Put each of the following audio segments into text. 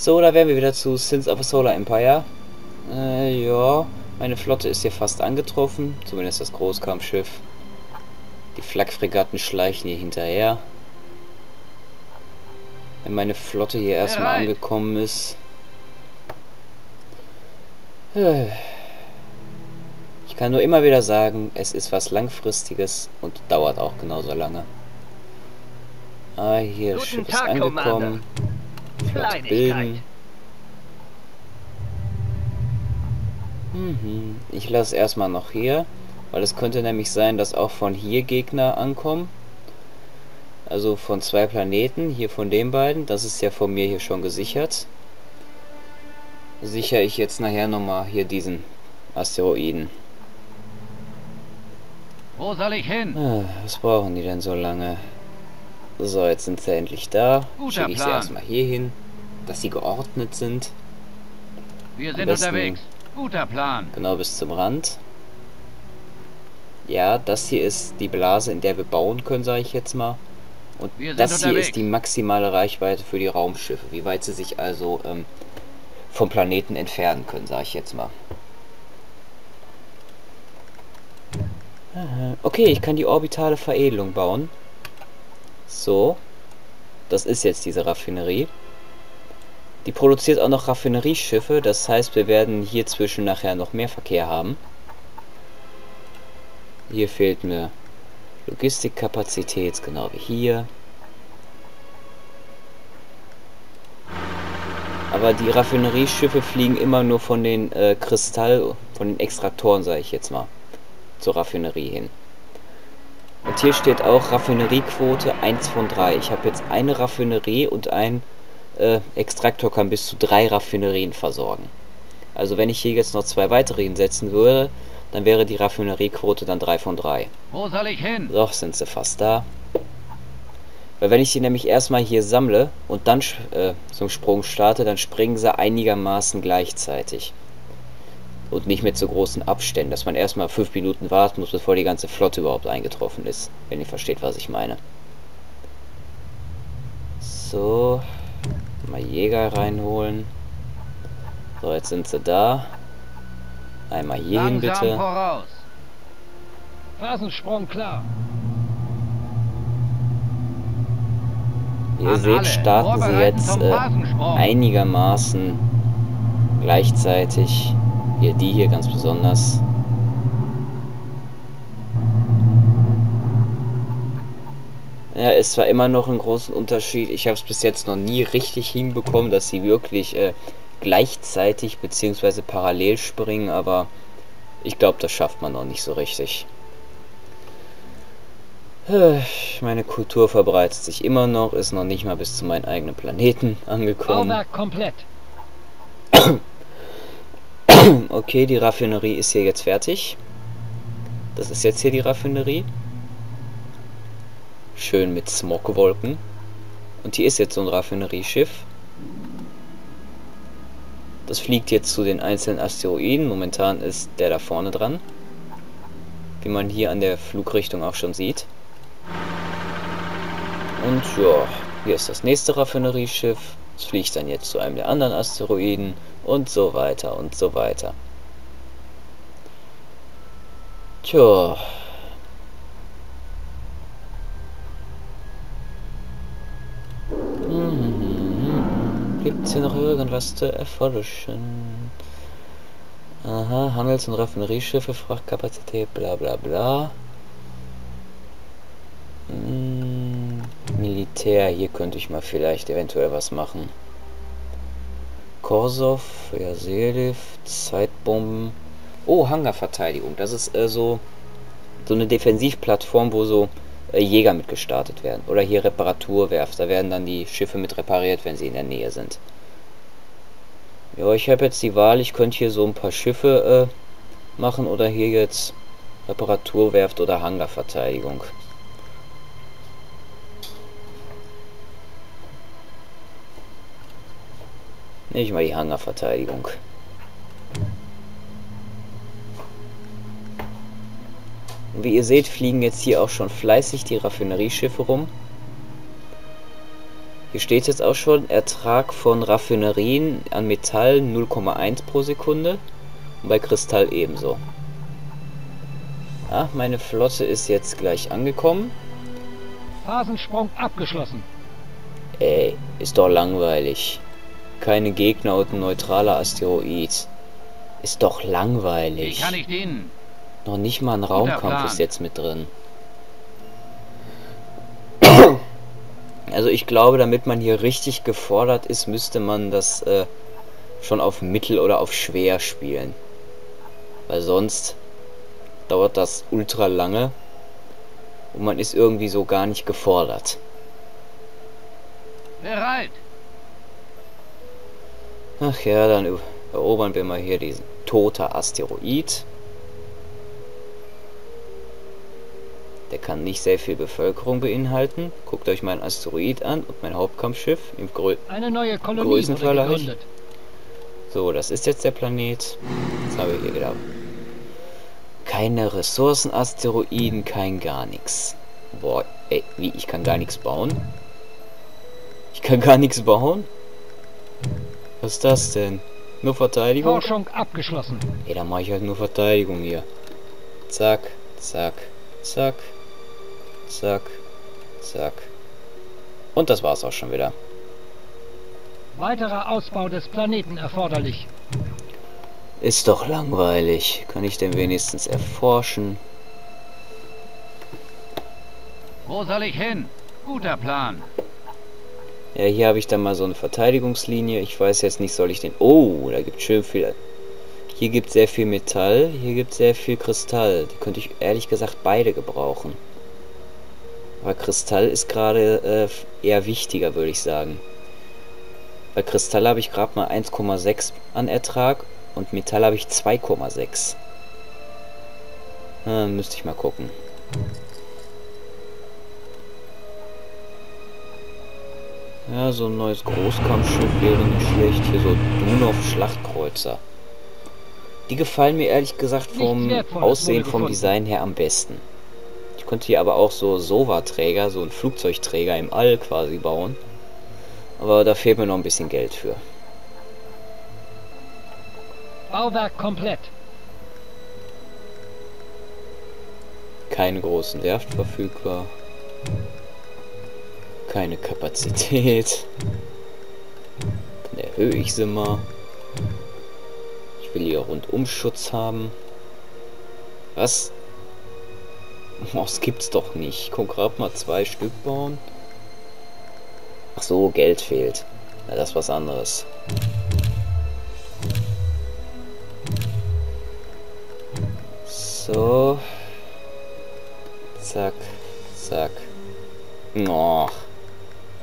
So, da wären wir wieder zu Sins of a Solar Empire. Äh, ja, meine Flotte ist hier fast angetroffen, zumindest das Großkampfschiff. Die Flakfregatten schleichen hier hinterher. Wenn meine Flotte hier erstmal angekommen ist. Ich kann nur immer wieder sagen, es ist was Langfristiges und dauert auch genauso lange. Ah, hier, das Schiff ist angekommen. Flotte bilden. Mhm. Ich lasse erstmal noch hier, weil es könnte nämlich sein, dass auch von hier Gegner ankommen. Also von zwei Planeten, hier von den beiden. Das ist ja von mir hier schon gesichert. Sichere ich jetzt nachher nochmal hier diesen Asteroiden. Wo soll ich hin? Ah, was brauchen die denn so lange? So, jetzt sind sie endlich da. Schicke ich sie erstmal hier hin, dass sie geordnet sind. Wir sind unterwegs. Guter Plan. Genau bis zum Rand. Ja, das hier ist die Blase, in der wir bauen können, sage ich jetzt mal. Und das unterwegs. hier ist die maximale Reichweite für die Raumschiffe. Wie weit sie sich also ähm, vom Planeten entfernen können, sage ich jetzt mal. Okay, ich kann die orbitale Veredelung bauen. So. Das ist jetzt diese Raffinerie. Die produziert auch noch Raffinerieschiffe, das heißt, wir werden hier zwischen nachher noch mehr Verkehr haben. Hier fehlt mir Logistikkapazität, genau wie hier. Aber die Raffinerieschiffe fliegen immer nur von den äh, Kristall, von den Extraktoren, sage ich jetzt mal, zur Raffinerie hin. Und hier steht auch Raffineriequote 1 von 3. Ich habe jetzt eine Raffinerie und ein äh, Extraktor kann bis zu drei Raffinerien versorgen. Also wenn ich hier jetzt noch zwei weitere hinsetzen würde, dann wäre die Raffineriequote dann 3 von 3. Wo soll ich hin? Doch, sind sie fast da. Weil wenn ich die nämlich erstmal hier sammle und dann äh, zum Sprung starte, dann springen sie einigermaßen gleichzeitig und nicht mit so großen Abständen, dass man erstmal fünf Minuten warten muss, bevor die ganze Flotte überhaupt eingetroffen ist, wenn ihr versteht, was ich meine. So, mal Jäger reinholen. So, jetzt sind sie da. Einmal hier hin, bitte. Voraus. Phasensprung klar. Ihr seht, starten sie jetzt äh, einigermaßen gleichzeitig hier, die hier ganz besonders. Ja, ist zwar immer noch ein großen Unterschied. Ich habe es bis jetzt noch nie richtig hinbekommen, dass sie wirklich äh, gleichzeitig bzw. parallel springen, aber ich glaube, das schafft man noch nicht so richtig. Meine Kultur verbreitet sich immer noch, ist noch nicht mal bis zu meinem eigenen Planeten angekommen. Bauwerk komplett. okay, die Raffinerie ist hier jetzt fertig. Das ist jetzt hier die Raffinerie. Schön mit Smogwolken. Und hier ist jetzt so ein Raffinerieschiff. Das fliegt jetzt zu den einzelnen Asteroiden. Momentan ist der da vorne dran. Wie man hier an der Flugrichtung auch schon sieht. Und ja, hier ist das nächste Raffinerieschiff. Es fliegt dann jetzt zu einem der anderen Asteroiden und so weiter und so weiter. Tja. Gibt es hier noch irgendwas zu erforschen? Aha, Handels- und Raffinerieschiffe, Frachtkapazität, bla bla bla. Hm, Militär, hier könnte ich mal vielleicht eventuell was machen. Korsov, ja, Seelif, Zeitbomben. Oh, Hangarverteidigung. Das ist äh, so, so eine Defensivplattform, wo so Jäger mit gestartet werden. Oder hier Reparaturwerft. Da werden dann die Schiffe mit repariert, wenn sie in der Nähe sind. Ja, ich habe jetzt die Wahl. Ich könnte hier so ein paar Schiffe äh, machen oder hier jetzt Reparaturwerft oder Hangarverteidigung. Nicht mal die Hangarverteidigung. Wie ihr seht, fliegen jetzt hier auch schon fleißig die Raffinerieschiffe rum. Hier steht jetzt auch schon Ertrag von Raffinerien an Metall 0,1 pro Sekunde und bei Kristall ebenso. Ah, meine Flotte ist jetzt gleich angekommen. Phasensprung abgeschlossen. Ey, ist doch langweilig. Keine Gegner und ein neutraler Asteroid. Ist doch langweilig. Wie kann ich dienen? Noch nicht mal ein Raumkampf ist jetzt mit drin. Also ich glaube, damit man hier richtig gefordert ist, müsste man das äh, schon auf Mittel oder auf Schwer spielen. Weil sonst dauert das ultra lange und man ist irgendwie so gar nicht gefordert. Bereit. Ach ja, dann erobern wir mal hier diesen toter Asteroid. Der kann nicht sehr viel Bevölkerung beinhalten. Guckt euch meinen Asteroid an und mein Hauptkampfschiff im Grö Eine neue Kolonie Größenvergleich. So, das ist jetzt der Planet. Jetzt habe ich hier gedacht. Keine Ressourcen, Asteroiden, kein gar nichts. Boah, ey, wie, ich kann gar nichts bauen? Ich kann gar nichts bauen? Was ist das denn? Nur Verteidigung? Forschung abgeschlossen. Ey, dann mache ich halt nur Verteidigung hier. Zack, zack, zack, zack, zack. Und das war's auch schon wieder. Weiterer Ausbau des Planeten erforderlich. Ist doch langweilig. Kann ich denn wenigstens erforschen? Wo soll ich hin? Guter Plan. Ja, hier habe ich dann mal so eine Verteidigungslinie. Ich weiß jetzt nicht, soll ich den... Oh, da gibt schön viel... Hier gibt sehr viel Metall, hier gibt sehr viel Kristall. Die könnte ich ehrlich gesagt beide gebrauchen. Aber Kristall ist gerade äh, eher wichtiger, würde ich sagen. Bei Kristall habe ich gerade mal 1,6 an Ertrag und Metall habe ich 2,6. Ah, müsste ich mal gucken. Ja, so ein neues Großkampfschiff wäre nicht schlecht. Hier so Dunov-Schlachtkreuzer. Die gefallen mir ehrlich gesagt vom Aussehen, vom Design her am besten. Könnte hier aber auch so Sova-Träger, so ein Flugzeugträger im All quasi bauen. Aber da fehlt mir noch ein bisschen Geld für. Bauwerk komplett. Keine großen Werft verfügbar. Keine Kapazität. Dann erhöhe ich sie mal. Ich will hier Rundumschutz haben. Was? Oh, das gibt's doch nicht. Ich guck grad mal zwei Stück bauen. Ach so, Geld fehlt. Ja, das ist was anderes. So. Zack, zack. Och,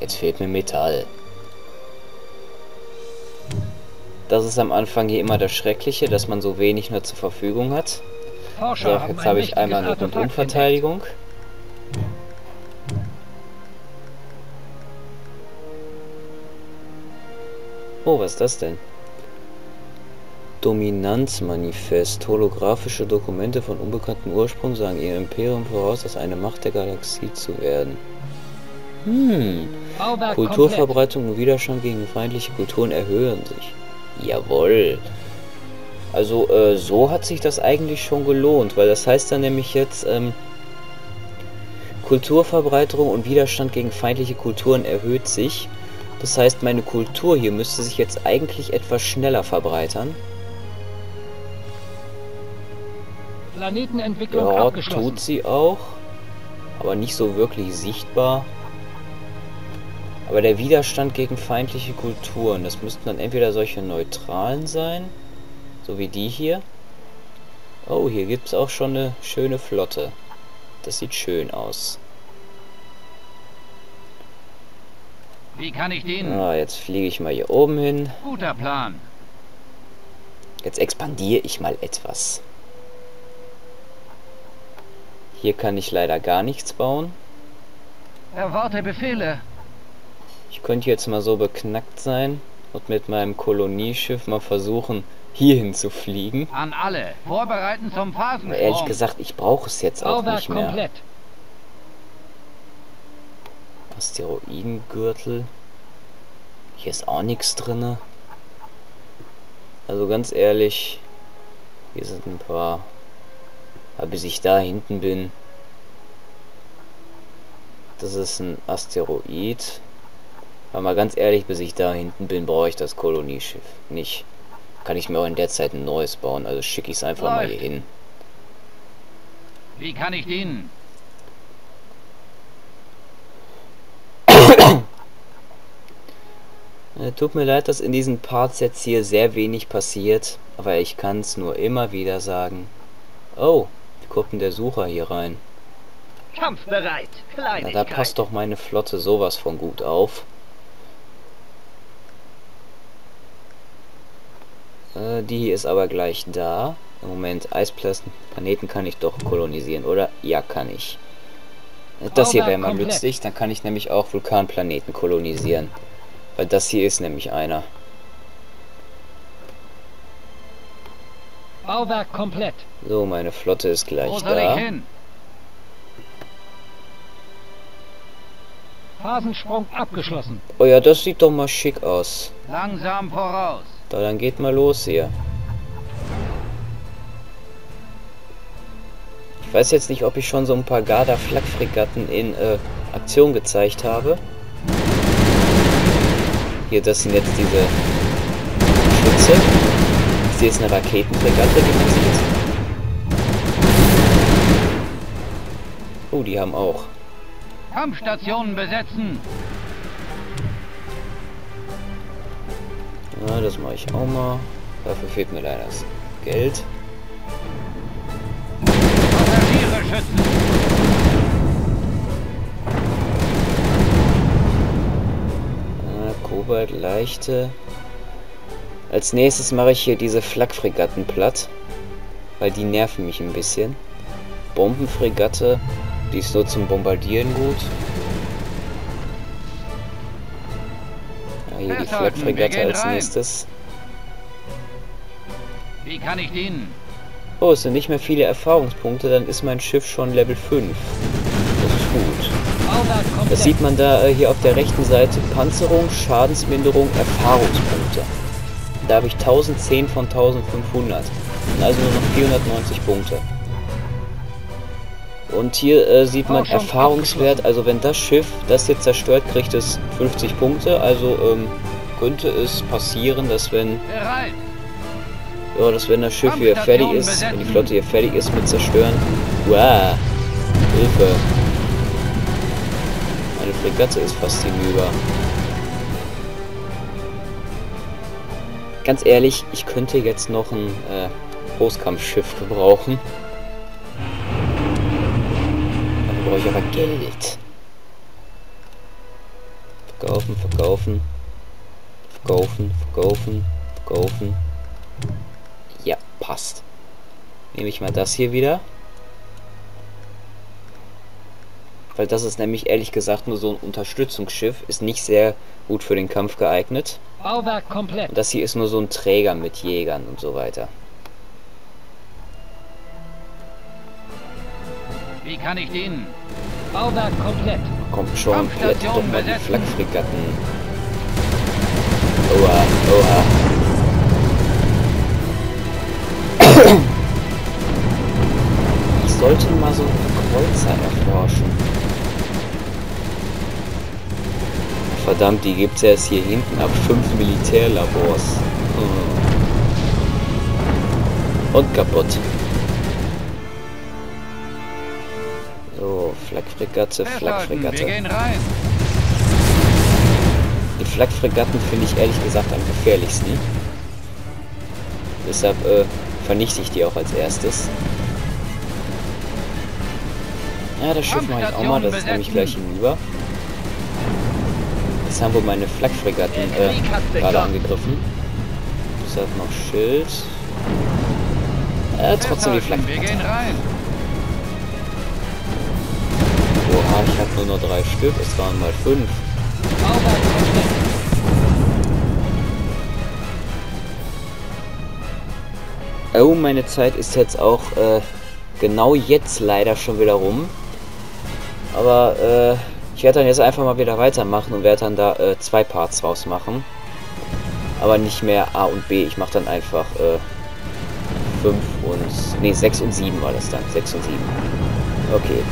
jetzt fehlt mir Metall. Das ist am Anfang hier immer das Schreckliche, dass man so wenig nur zur Verfügung hat. So, jetzt habe ich einmal eine Rundumverteidigung. Oh, was ist das denn? Dominanzmanifest. Holographische Dokumente von unbekanntem Ursprung sagen ihr Imperium voraus, als eine Macht der Galaxie zu werden. Hm. Kulturverbreitung und Widerstand gegen feindliche Kulturen erhöhen sich. Jawohl. Also, äh, so hat sich das eigentlich schon gelohnt, weil das heißt dann nämlich jetzt, ähm, Kulturverbreiterung und Widerstand gegen feindliche Kulturen erhöht sich. Das heißt, meine Kultur hier müsste sich jetzt eigentlich etwas schneller verbreitern. Planetenentwicklung ja, tut sie auch. Aber nicht so wirklich sichtbar. Aber der Widerstand gegen feindliche Kulturen, das müssten dann entweder solche neutralen sein, so wie die hier. Oh, hier gibt es auch schon eine schöne Flotte. Das sieht schön aus. Wie kann ich dienen? Ah, jetzt fliege ich mal hier oben hin. Guter Plan. Jetzt expandiere ich mal etwas. Hier kann ich leider gar nichts bauen. Erwarte Befehle. Ich könnte jetzt mal so beknackt sein und mit meinem Kolonieschiff mal versuchen, hierhin zu fliegen. An alle. Vorbereiten zum. Aber ehrlich gesagt, ich brauche es jetzt auch Bauwerk nicht mehr. komplett. Asteroidengürtel. Hier ist auch nichts drinne. Also ganz ehrlich, hier sind ein paar. Aber bis ich da hinten bin. Das ist ein Asteroid. Aber mal ganz ehrlich, bis ich da hinten bin, brauche ich das Kolonieschiff nicht. Kann ich mir auch in der Zeit ein neues bauen. Also schicke ich es einfach Läuft. mal hier hin. Wie kann ich dienen? Äh, tut mir leid, dass in diesen Parts jetzt hier sehr wenig passiert, aber ich kann es nur immer wieder sagen. Oh, wie kommt denn der Sucher hier rein? Kampfbereit, Na, da passt doch meine Flotte sowas von gut auf. Äh, die hier ist aber gleich da. Im Moment, Eisplaneten kann ich doch kolonisieren, oder? Ja, kann ich. Das hier wäre mal nützlich, dann kann ich nämlich auch Vulkanplaneten kolonisieren. Weil das hier ist nämlich einer. Bauwerk komplett. So, meine Flotte ist gleich da. Phasensprung abgeschlossen. Oh ja, das sieht doch mal schick aus. Langsam voraus. Da, dann geht mal los hier. Ich weiß jetzt nicht, ob ich schon so ein paar Garda-Flakfregatten in äh, Aktion gezeigt habe. Hier, das sind jetzt diese Schütze. Hier ist eine Raketenfregatte, die man sieht. Oh, die haben auch. Kampfstationen besetzen. Ja, das mache ich auch mal. Dafür fehlt mir leider das Geld. Schützen. Kobalt, leichte. Als nächstes mache ich hier diese Flakfregatten platt. Weil die nerven mich ein bisschen. Bombenfregatte, die ist nur zum Bombardieren gut. Hier die Flakfregatte als nächstes. Wie kann ich dienen? Oh, es sind nicht mehr viele Erfahrungspunkte, dann ist mein Schiff schon Level 5. Das ist gut. Das sieht man da äh, hier auf der rechten Seite. Panzerung, Schadensminderung, Erfahrungspunkte. Da habe ich 1010 von 1500. Also nur noch 490 Punkte. Und hier äh, sieht man Erfahrungswert. Also wenn das Schiff das jetzt zerstört, kriegt es 50 Punkte. Also ähm, könnte es passieren, dass wenn... Ja, dass wenn das Schiff hier fertig ist, wenn die Flotte hier fertig ist mit Zerstören... Wow, Hilfe. Eine Fregatte ist fast hinüber. Ganz ehrlich, ich könnte jetzt noch ein äh, Großkampfschiff gebrauchen. Brauche ich aber Geld. Verkaufen, verkaufen. Verkaufen, verkaufen, verkaufen. Ja, passt. Nehme ich mal das hier wieder. Weil das ist nämlich ehrlich gesagt nur so ein Unterstützungsschiff, ist nicht sehr gut für den Kampf geeignet. Bauwerk komplett. Und das hier ist nur so ein Träger mit Jägern und so weiter. Wie kann ich dienen? Bauwerk komplett. Kommt schon, vielleicht doch mal die Flakfregatten. Oha, oha. Ich sollte mal so einen Kreuzer erforschen. Verdammt, die gibt's erst hier hinten ab fünf Militärlabors. Hm. Und kaputt. Flakfregatte, Flakfregatte. Die Flakfregatten finde ich ehrlich gesagt am gefährlichsten. Deshalb äh, vernichte ich die auch als erstes. Ja, das Schiff mache ich auch mal, das ist nämlich gleich hinüber. Jetzt haben wir meine Flakfregatten äh, gerade angegriffen. Deshalb noch Schild. Äh, trotzdem die Flakfregatte. Oha, ich habe nur noch drei Stück. Es waren mal fünf. Oh, meine Zeit ist jetzt auch äh, genau jetzt leider schon wieder rum. Aber äh, Ich werde dann jetzt einfach mal wieder weitermachen und werde dann da äh, zwei Parts draus machen. Aber nicht mehr A und B. Ich mache dann einfach äh, 5 und... Ne, 6 und 7 war das dann. 6 und 7. Okay.